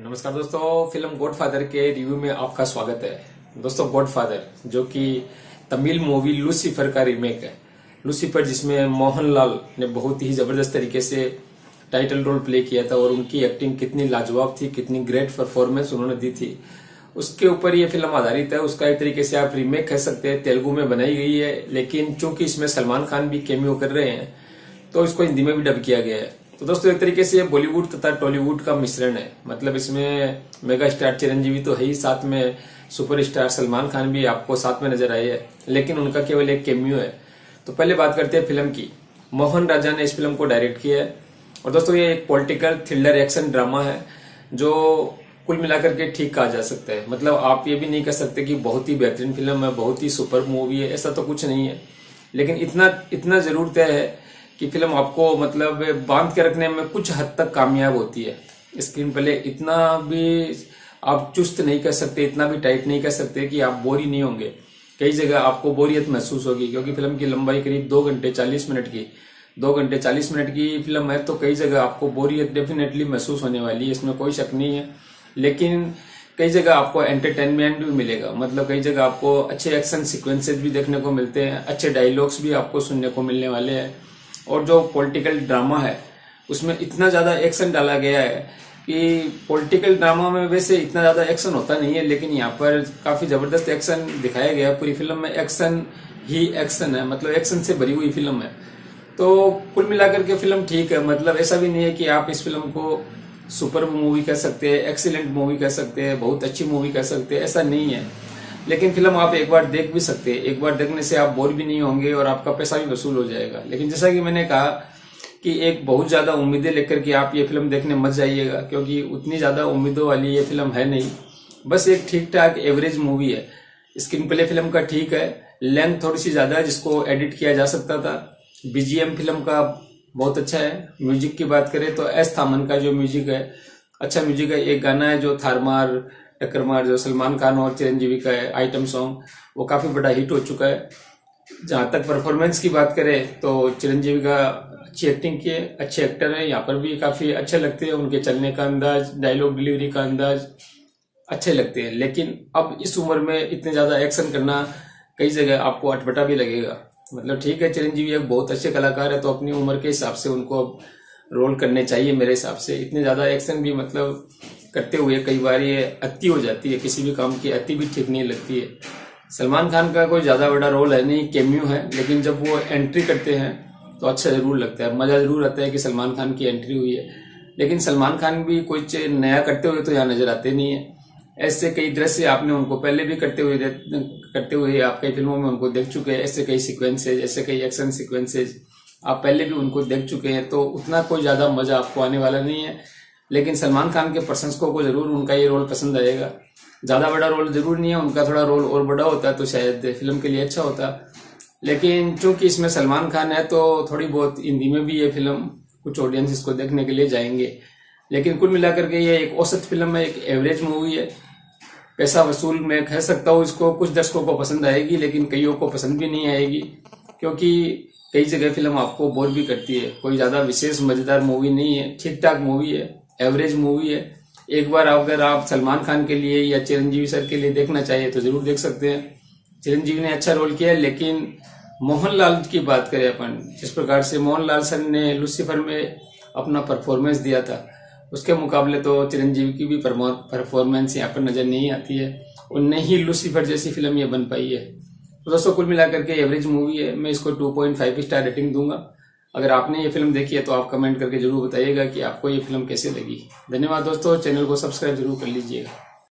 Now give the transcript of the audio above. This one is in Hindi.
नमस्कार दोस्तों, फ़िल्म गॉडफादर के रिव्यू में आपका स्वागत है। दोस्तों गॉडफादर जो कि तमिल मूवी लूसीफर का रीमेक है। लूसीफर जिसमें मोहनलाल ने बहुत ही ज़बरदस्त तरीके से टाइटल रोल प्ले किया था और उनकी एक्टिंग कितनी लाजवाब थी, कितनी ग्रेट परफॉर्मेंस उन्होंने दी थी। उसके ऊपर ये फ़िल्म आधारित है, उसका एक तरीके से आप रीमेक कह सकते हैं, तेलुगु में बनाई गई है, लेकिन चूँकि इसमें सलमान खान भी कैमियो कर रहे हैं तो इसको हिंदी में भी डब किया गया है। तो दोस्तों, एक तरीके से बॉलीवुड तथा टॉलीवुड का मिश्रण है। मतलब इसमें मेगा स्टार चिरंजीवी तो है ही, साथ में सुपर स्टार सलमान खान भी आपको साथ में नज़र आए हैं, लेकिन उनका केवल एक केम्यू है। तो पहले बात करते हैं फ़िल्म की। मोहन राजा ने इस फ़िल्म को डायरेक्ट किया है। और दोस्तों, ये एक पॉलिटिकल थ्रिलर एक्शन ड्रामा है, जो कुल मिलाकर के ठीक कहा जा सकता है। मतलब आप ये भी नहीं कह सकते कि बहुत ही बेहतरीन फ़िल्म है, बहुत ही सुपर मूवी है, ऐसा तो कुछ नहीं है। लेकिन इतना इतना ज़रूर तय है कि फ़िल्म आपको मतलब बाँध के रखने में कुछ हद तक कामयाब होती है। स्क्रीन प्ले इतना भी आप चुस्त नहीं कर सकते, इतना भी टाइट नहीं कर सकते कि आप बोरी नहीं होंगे। कई जगह आपको बोरियत महसूस होगी, क्योंकि फ़िल्म की लंबाई करीब दो घंटे चालीस मिनट की, दो घंटे चालीस मिनट की फ़िल्म है तो कई जगह आपको बोरियत डेफिनेटली महसूस होने वाली है, इसमें कोई शक नहीं है। लेकिन कई जगह आपको एंटरटेनमेंट भी मिलेगा मतलब कई जगह आपको अच्छे एक्शन सिक्वेंसेज भी देखने को मिलते हैं, अच्छे डायलॉग्स भी आपको सुनने को मिलने वाले हैं। और जो पॉलिटिकल ड्रामा है, उसमें इतना ज़्यादा एक्शन डाला गया है कि पॉलिटिकल ड्रामा में वैसे इतना ज़्यादा एक्शन होता नहीं है, लेकिन यहाँ पर काफ़ी ज़बरदस्त एक्शन दिखाया गया पूरी फ़िल्म में एक्शन ही एक्शन है मतलब एक्शन से भरी हुई फ़िल्म है। तो कुल मिलाकर के फ़िल्म ठीक है मतलब ऐसा भी नहीं है कि आप इस फ़िल्म को सुपर मूवी कह सकते हैं एक्सीलेंट मूवी कह सकते हैं, बहुत अच्छी मूवी कह सकते हैं, ऐसा नहीं है। लेकिन फ़िल्म आप एक बार देख भी सकते हैं। एक बार देखने से आप बोर भी नहीं होंगे और आपका पैसा भी वसूल हो जाएगा। लेकिन जैसा कि मैंने कहा कि एक बहुत ज़्यादा उम्मीदें लेकर के आप ये फ़िल्म देखने मत जाइएगा, क्योंकि उतनी ज़्यादा उम्मीदों वाली ये फ़िल्म है नहीं। बस एक ठीक ठाक एवरेज मूवी है। स्क्रीन प्ले फ़िल्म का ठीक है। लेंथ थोड़ी सी ज़्यादा है, जिसको एडिट किया जा सकता था। बीजीएम फ़िल्म का बहुत अच्छा है। म्यूज़िक की बात करें तो एस थामन का जो म्यूज़िक है अच्छा म्यूज़िक है। एक गाना है जो थारमार टक्कर मार जो सलमान खान और चिरंजीवी का आइटम सॉन्ग वो काफ़ी बड़ा हिट हो चुका है। जहाँ तक परफॉर्मेंस की बात करें तो चिरंजीवी का अच्छी एक्टिंग की है, अच्छे एक्टर है, यहाँ पर भी काफ़ी अच्छे लगते हैं, उनके चलने का अंदाज डायलॉग डिलीवरी का अंदाज अच्छे लगते हैं। लेकिन अब इस उम्र में इतने ज़्यादा एक्शन करना कई जगह आपको अटपटा भी लगेगा। मतलब ठीक है, चिरंजीवी एक बहुत अच्छे कलाकार है तो अपनी उम्र के हिसाब से उनको अब रोल करने चाहिए मेरे हिसाब से। इतने ज़्यादा एक्शन भी मतलब करते हुए कई बार ये अति हो जाती है, किसी भी काम की अति भी ठीक नहीं लगती है। सलमान खान का कोई ज़्यादा बड़ा रोल है नहीं केम्यू है, लेकिन जब वो एंट्री करते हैं तो अच्छा ज़रूर लगता है मज़ा ज़रूर आता है कि सलमान खान की एंट्री हुई है। लेकिन सलमान खान भी कुछ नया करते हुए तो यहाँ नज़र आते नहीं है। ऐसे कई दृश्य आपने उनको पहले भी करते हुए करते हुए आप कई फ़िल्मों में उनको देख चुके हैं, ऐसे कई सिक्वेंसेज ऐसे कई एक्शन सिक्वेंसेज आप पहले भी उनको देख चुके हैं तो उतना कोई ज़्यादा मज़ा आपको आने वाला नहीं है। लेकिन सलमान खान के प्रशंसकों को ज़रूर उनका ये रोल पसंद आएगा। ज़्यादा बड़ा रोल ज़रूर नहीं है, उनका थोड़ा रोल और बड़ा होता तो शायद फ़िल्म के लिए अच्छा होता। लेकिन चूँकि इसमें सलमान खान है तो थोड़ी बहुत हिंदी में भी ये फ़िल्म कुछ ऑडियंस इसको देखने के लिए जाएँगे। लेकिन कुल मिलाकर के ये एक औसत फ़िल्म है, एक एवरेज मूवी है। पैसा वसूल मैं कह सकता हूँ, इसको कुछ दर्शकों को पसंद आएगी, लेकिन कईयों को पसंद भी नहीं आएगी, क्योंकि कई जगह फ़िल्म आपको बोर भी करती है। कोई ज़्यादा विशेष, मज़ेदार मूवी नहीं है ठीक ठाक मूवी है। एवरेज मूवी है। एक बार अगर आप सलमान खान के लिए या चिरंजीवी सर के लिए देखना चाहिए तो ज़रूर देख सकते हैं। चिरंजीवी ने अच्छा रोल किया लेकिन मोहनलाल की बात करें अपन, जिस प्रकार से मोहनलाल सर ने लुसीफर में अपना परफॉर्मेंस दिया था, उसके मुकाबले तो चिरंजीवी की भी परफॉर्मेंस यहाँ पर नज़र नहीं आती है। उनने ही लुसीफर जैसी फ़िल्म ये बन पाई है। तो दोस्तों, कुल मिलाकर के एवरेज मूवी है। मैं इसको 2.5 स्टार रेटिंग दूँगा। अगर आपने ये फ़िल्म देखी है तो आप कमेंट करके ज़रूर बताइएगा कि आपको ये फ़िल्म कैसे लगी। धन्यवाद दोस्तों, चैनल को सब्सक्राइब ज़रूर कर लीजिएगा।